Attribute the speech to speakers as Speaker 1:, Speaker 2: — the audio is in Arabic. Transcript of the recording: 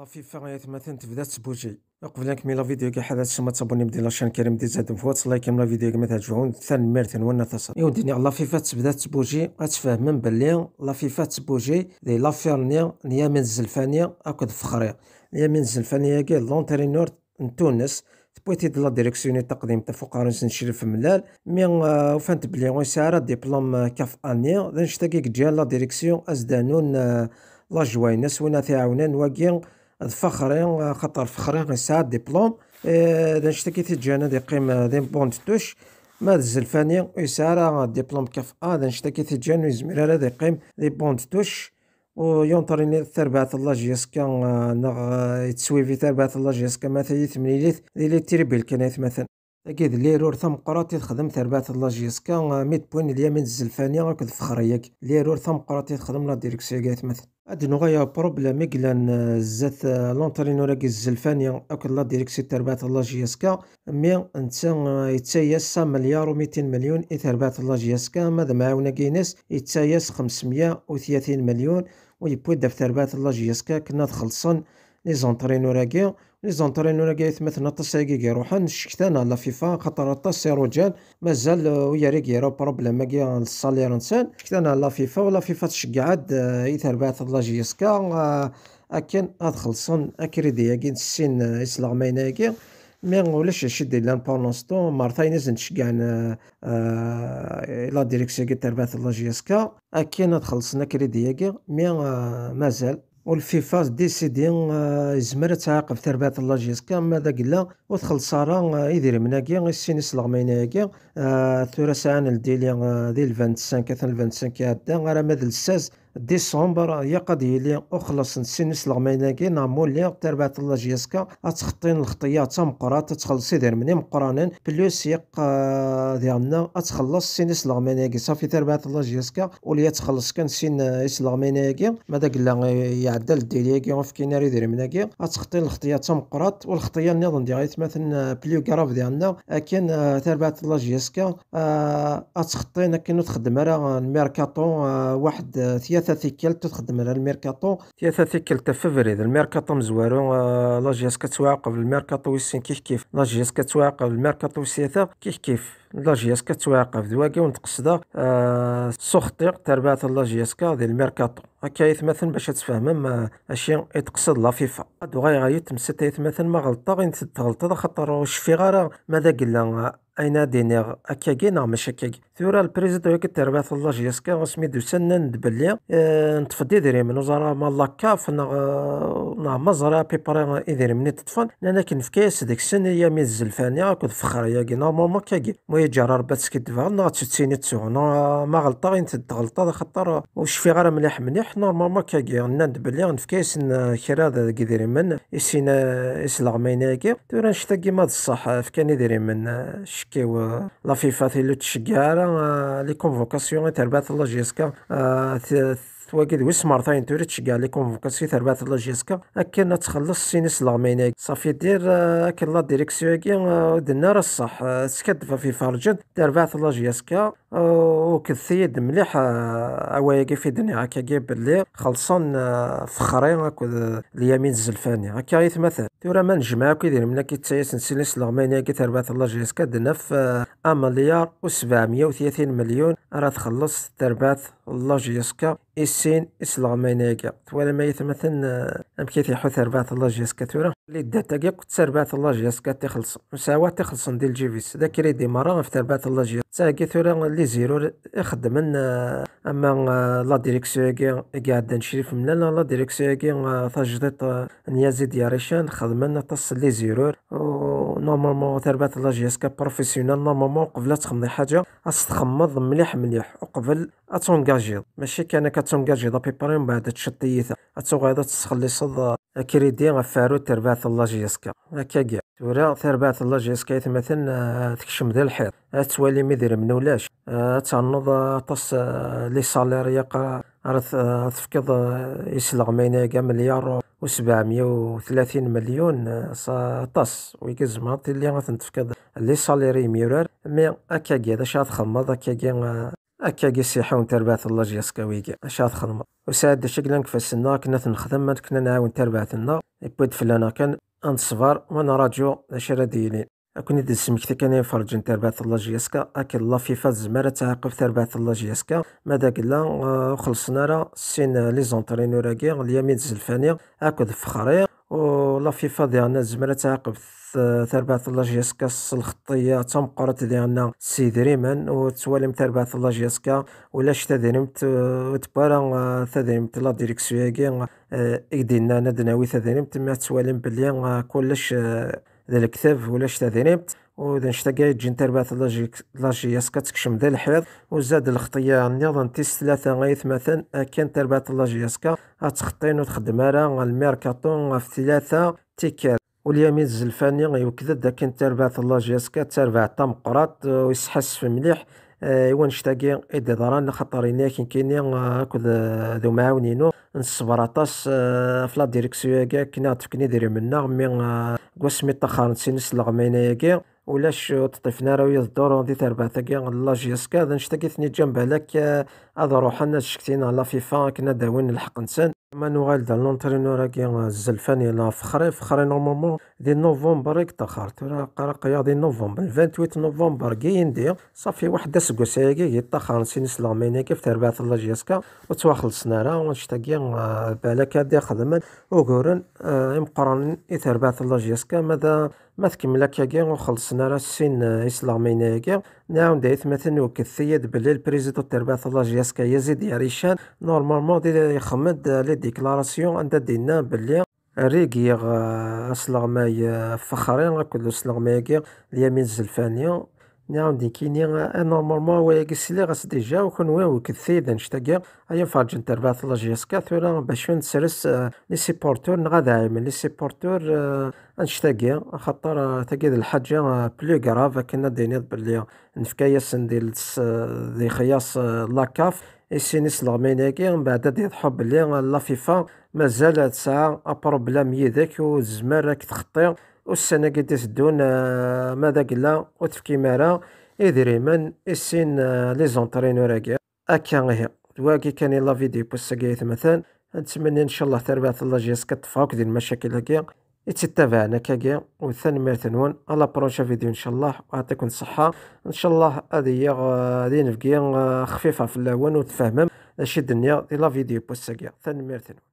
Speaker 1: لا فيفا غيتمثل تبدا تبوجي. قبل نكمل الفيديو كاع حدا تسمى تابوني بدي لاشين كريم دي زاد فوت لايك كامل الفيديو كما تعجبون ثان ميرتين وأنا تصل يوديني لا فيفا تبدا تبوجي غتفهم بلي لا فيفا تبوجي دي لافير نيا نيا من الزلفانية أكد فخرية نيا من الزلفانية كي لونترينور تونس. بويتي دو لا ديريكسيون تقديم تفوق نشري في ملال. مي وفانت بلي غيسارة ديبلوم كاف أنيا. نشتاقي جا لا ديريكسيون أزدانون لا جوينس وين تعاونن واكي فخرين خاطر فخرين يسعى ديبلوم. إيه نشتكي تجانا دي قيم دي بونت توش. ما الزلفاني يسعى ديبلوم كاف ا نشتكي تجانا يزمر على دي قيم دي بونت توش. ويونطريني تربعة الله جيسكا نغ يتسويفي تربعة الله جيسكا مثلا ثمنيليت ديلي تيربيل كانت مثلا. أكيد ليرور ثم قراتي تخدم تربعة الله جيسكا ميت بوين اليمين الزلفاني راك فخريك ليرور ثم قراتي تخدم لا ديريكسيون مثلا. هاد نغايا بروبليم كلان زات لونترينور كي الزلفانيا أكل لا ديريكسي تربعت الله جياسكا مي انتا يتسايس مليار و ميتين مليون إي تربعت الله جياسكا ماذا معاونا كيناس يتسايس خمسمية و ثلاثين مليون ويبوي داف تربعت الله جياسكا كنا تخلصن لي زونترينور كي لي زونترينور كي مثلا طاساكي يروحن شكتانا لا فيفا خاطر طاس رجال مازال ويا ريك يرا بروبليم كي الصالير انسان شكتانا لا فيفا ولا فيفا تشقعد يتربعت الله جياسكا اكن هاد خلصن أكريدي كي نسين يسلغ مايناكي مي ولاش هادشي ديال بورنونستون مارتاي نزل نشجع لا ديريكسيون كي تربعت الله جياسكا اكن هاد خلصنا كريدي مي مازال. والفيفا ديسيدي يزمر تعاقب تربعة الله جيسكا ماذا قلا وتخلص راه يدير مناكي السين يسلغ ميناكي ثورة ساعة ديلي ديال 25 كثن 25 عدا راه ماذا الساز ديسمبر يا قد يلي أخلص نسين سلغميناكي نعمول لي تربعة الله جيسكا أتخطين الخطية تمقرات تخلصي دير مني مقرانين بلوس يق ديالنا أتخلص سين سلغميناكي صافي تربعة الله جيسكا ولي تخلص كان سين سلغميناكي ماذا قلا يعدل ديليكي وفكينا دير مناكي. أتخطين الخطية تمقرات والخطية النظام ديالي مثلا بليو كراف ديالنا. لكن تربعة الله جيسكا أتخطين كي تخدم راه الميركاتو واحد ثيا ثلاثة تيكال تخدم على الميركاتو ثلاثة تا فبراير الميركاتو مزوارو لاجياس كتواقب الميركاتو ويسين كيف كيف. لاجياس كتواقب الميركاتو ويسيتا كيف كيف. لاجياس كتواقف دواكي ونتقصدا آه سوختيغ تربعة لاجياسكا ديال الميركاتو. هكا يتمثل باش تفهم اشي يتقصد لا فيفا. هادو غاي غاي تمسد يتمثل ما غلطة غير تغلط خاطر واش في غير ماذا قلنا؟ أين دينيغ اكاكي نا ماشي اكاكي ثورا البريزيدون ياك تربعة الله جياسكا سميتو سنن بلي آه نتفدي دري من وزارة مالا كاف نا مزرا بيبري ادير مني تطفن لأن كن في كاس ديك السن هي ميز الزلفانية كود فخر ياكي نورمالمون كاكي وهي جرار باتسكي دفع نا تسيني تسوغ ما غلطة غير تغلطة خاطر واش في غير مليح مليح. نورمالمون كاكي ناد بلي نفكاس كرا كيدير من يسينا يسلغ ميناكي ثورا نشتا ما الصح فكان يدير من شكيو لا فيفا ثيلو تشكار لي كونفوكاسيون تربات الله جيسكا تواقد ويس مرتين توري تشكع لي كونفوكاسيون تربات الله جيسكا. اكن تخلص سينيس لاغمينيك صافي دير اكن لا ديريكسيون كي دنا راه الصح. تكدف في فرجن الله جيسكا. وكثيد مليح اواياكي في دنيا هكا جيب بلي خلصان فخرين اكو اليمين الزلفاني. هكا يتمثل تورا ما نجمع كي دير منا كي تسايس نسينيس لاغمينيك تربات الله جيسكا دنا في مليار و 730 مليون. راه تخلص تربات الله جيسكا السين اسلامينيكا ولا ما يتمثل أم كي تيحو تربات الله جيسكا تورا اللي داتا كي كنت تربات الله جيسكا تخلص. مساواة تخلص ديال جيفيس ذاك ريدي مرة في تربات الله جيسكا تاكي تورا لي زيرو يخدمن أما لا ديريكسيون كي قاعد نشريف من لا ديريكسيون كي تجديد نيازي دياريشان خدمنا تصل لي زيرو. نورمالمون تربات الله جيسكا بروفيسيونيل. نورمالمون قبل تخمضي حاجة خاص تخمض مليح مليح. وقبل اتونكاجي ماشي كان كتونكاجي دا بيبري من بعد تشطيثا اتوغادا تسخلي صد كريدي غفارو تربات الله جيسكا هكا كاع تورا تربات الله جيسكا يتمثل تكشم ذا الحيط توالي مدير منولاش تعنض تص لي سالير يقا تفكض يسلغ ميناكا مليار و سبعمية و ثلاثين مليون طاس ويكزما اللي غتنتفكض لي ساليري ميرار مي هكا كاع اش غتخمض هكا كاع هكا كي سيحون تربعت الله ويكي اش غتخدم وساعد داك كنا كفاسنا كنا تنخدم كنا نعاون تربعتنا يبود فلانا كان انصفر وأنا راجو شرا ديلين أكون يدي سمكتي كان يفرج انت ربعت الله جياسكا أكل الله في فاز زمارة تعاقب تربعت الله جياسكا ماذا قلا آه، خلصنا راه سين لي زونترينور اليمين الزلفاني أكد فخري و فيفا ديالنا زمرة تعاقب تربعة الله جياسكا الخطية تمقرت ديالنا سيد ريمان وتوالم تربعة الله جياسكا ولاش تدريمت وتبارا تدريمت لا ديريكسيو اكدينا ندناوي تدريمت ما توالم بلي كلش ذا الكتاب ولاش تدريمت وإذا نشتاقا تجي نتربعت لاجياس كتكشم ذا الحيض وزاد الخطية نظام تيس ثلاثة غايث مثلا كان تربعت لاجياسكا غتخطين وتخدم راه الميركاتون في ثلاثة تيكال واليمين الزلفاني يوكد ذاك تربعت لاجياسكا تربع تمقرات ويسحس مليح. ايوا نشتاقي إدي ضران خاطر كين كيني هاكد ذو معاونينو. نصبر عطاس في لا ديريكسيو كاع كنا تفكني ديري منا مي كواسمي طخار نسينس لغمينا ياكي. ولاش تطيفنا راه الدور دي تربع ثقي الله جيسكا ذا نشتاقي ثني جنب لك هذا روح الناس شكتين على فيفا كنا داوين الحق نسان. مانويل دا لونترينور كي الزلفاني لا فخري فخري نورمالمون دي نوفمبر تاخر ترى قرا دي نوفمبر 28 نوفمبر كي يندي صافي واحد اسكوس كي يتاخر نسينس لاميني كيف تربع الله جيسكا وتواخلصنا راه ونشتاقي بالك هادي خدمن وقورن مقرن يتربع الله جيسكا ماذا ما تكمل كاكي وخلصنا راه السين إسلامينا ياكي نعاود دايت مثلا وكثيد بلي البريزيدون تربع الله جيسكا يزيد يعريشان نورمالمون دي يخمد لي ديكلاراسيون عند دينا بلي ريكيغ اسلغماي فخرين كل اسلغماي اليمين الزلفانية نعم دي كيني نورمالمون هو كيسلي غاس ديجا وكون وين كثيد نشتاقي ايا فارجن تربع ثلا جيسكا ثورا باش نسرس لي سيبورتور نغا دايما لي سيبورتور نشتاقي خاطر تاقيد الحاجة بلو كراف كنا دينيض بلي نفكاياس ندير ذي خياس لاكاف السينيس لغميناكي من بعد يضحو بلي لا فيفا مازال تسعى بروبلام يدك وزمر راك تخطي والسنة قد تسدون آه، ماذا قلا وتفكي مارا السين آه، لي زونترينور هكا هكا غي واكي كان لا فيديو بوسا مثلا. نتمنى إن شاء الله تربعة الله جيس كتفاوك ديال المشاكل هكا يتتابعنا كاكيا وثاني ميرتنون على بروشا فيديو إن شاء الله. ويعطيكم الصحة. إن شاء الله هذه هذه نفقيا خفيفة في الأول وتفهمم اش الدنيا دي لا فيديو بوسا ثاني ميرتنون